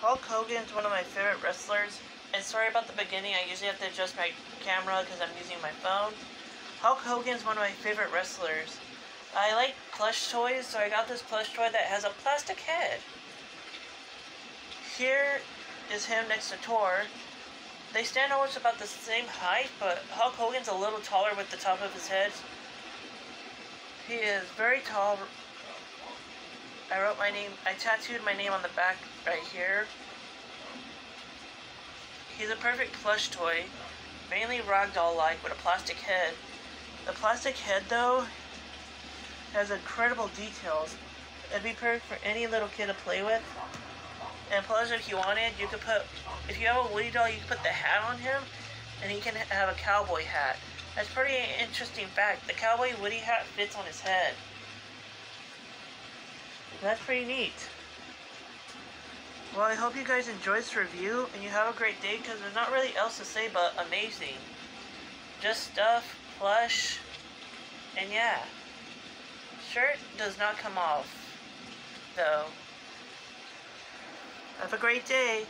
Hulk Hogan is one of my favorite wrestlers. And sorry about the beginning, I usually have to adjust my camera because I'm using my phone. Hulk Hogan is one of my favorite wrestlers. I like plush toys, so I got this plush toy that has a plastic head. Here is him next to Thor. They stand almost about the same height, but Hulk Hogan's a little taller with the top of his head. He is very tall. I wrote my name, I tattooed my name on the back right here. He's a perfect plush toy, mainly ragdoll-like with a plastic head. The plastic head, though, has incredible details. It'd be perfect for any little kid to play with. And plus, if you wanted, you could put, if you have a Woody doll, you could put the hat on him, and he can have a cowboy hat. That's pretty interesting fact. The cowboy Woody hat fits on his head. That's pretty neat. Well, I hope you guys enjoyed this review, and you have a great day, because there's not really else to say but amazing. Just stuff, plush, and yeah. Shirt does not come off, though. Have a great day.